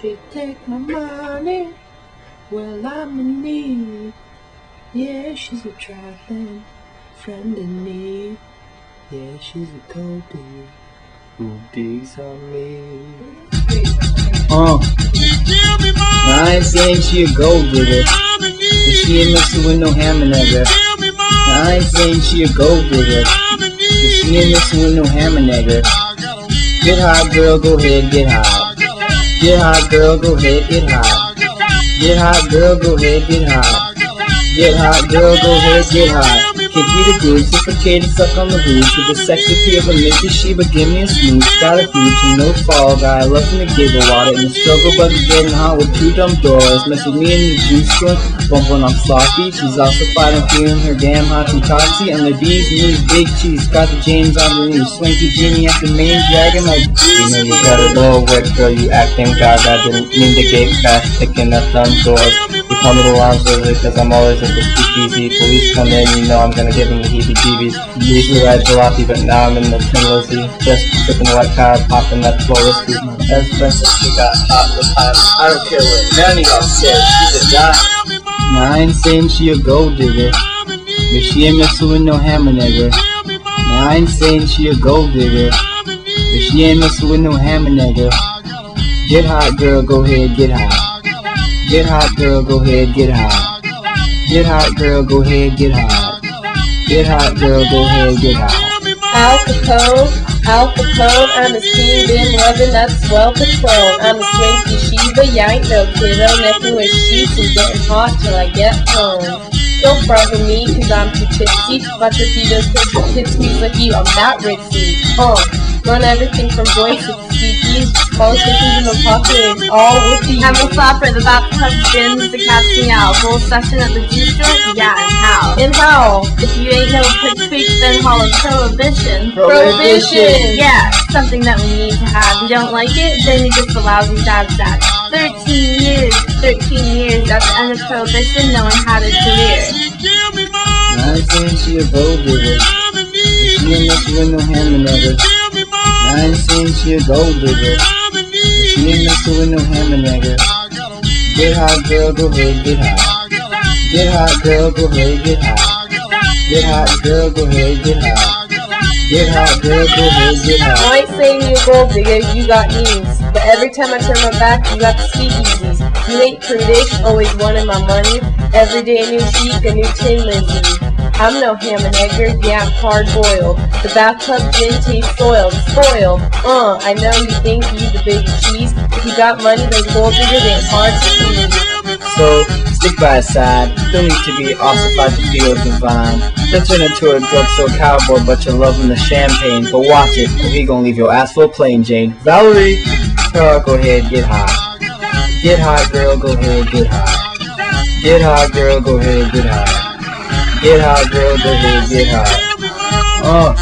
She take my money, well I'm in need. Yeah, she's a trifling friend in need. Yeah, she's a cold dude who digs on me. Uh, now I ain't saying she a gold digger, but she ain't messing with no ham and egger. Now I ain't saying she a gold digger, but she ain't messing with no ham and egger. Get hot, girl, go ahead, get hot. Get hot, girl, go ahead, get hot. Get hot, girl, go ahead, get hot. Get hot, girl, go ahead, get hot. The goods and suck on the roof. With the feel of a Mr. Sheba, give me a smooth. Got a huge no fall guy, love from the giggle water. And the struggle is getting hot with two dumb doras. Messing me in the juice store, bumping on sloppy. She's also fighting, feeling her damn hot and toxy. And the bees knees, big cheese, got the janes on the knee. Swanky genie at the main dragon, like, you know you got a little wet girl, you acting gaga. Didn't mean to get fast, picking up dumb doras. You come to the lounge cause I'm always at the speakeasy. Police come in, you know I'm gonna give them the heebie-jeebies. Usually ride jalopy, but now I'm in the Lizzie. Just sipping the white card, popping that flow whiskey. As princess, she got hot with Hymes. I don't care what none of y'all said, she's a guy. Now I ain't saying she a gold digger, but she ain't messing with no ham and egger. Now I ain't saying she a gold digger, but she ain't messing with no ham and egger. Get hot, girl, go ahead, get hot. Get hot, girl, go ahead, get hot. Get hot, girl, go ahead, get hot. Get hot, girl, go ahead, get hot. Al Capone, Al Capone, I'm a teen, been loving that swell Patron. I'm a swanky Sheba, ya ain't no kiddo, necking with sheets and getting hot till I get home. Don't bother with me, cause I'm too tipsy. My taste hits me like you, I'm that ritzy. Uh, run everything from boys to speakies, politicians in the pocket, and all with the I'm a flopper, the bathtub spins catch me out. Full session at the juice store, yeah, and how? And how? If you ain't no quick tweak, then call it prohibition. Prohibition. Yeah, something that we need to have. You don't like it, then you just a lousy dad dad. 13 years, 13 years at the end of prohibition, knowing how to career. Now I saying she a gold digger, but she ain't messing with no ham and egger. I ain't saying she a gold digger, she ain't messing with no ham and egger. Get hot, girl, go ahead, get hot. Get hot, girl, go ahead, get hot. Get hot, girl, go ahead, get hot. Get hot, girl, go ahead, get hot. I ain't saying you a gold digger, you got needs. But every time I turn my back, you got the speakeasies. You ain't prudish, always wanting my money. Every day a new chic, a new tin Lizzie. I'm no ham and egger, yeah, I'm hard boiled. The bathtub gin tastes soiled, spoiled. Uh, I know you think you the big cheese. If you got money, then gold digger, then hard to. So, stick by his side. Don't need to be ossified to feel divine. Don't turn into a drugstore cowboy, but you're loving the champagne. But watch it, or he gonna leave your ass full plain Jane. Valerie, girl, go ahead, get hot. Get hot, girl, go ahead, get hot. Get hot, girl, go ahead, get hot. Get hot, girl, get high. Oh.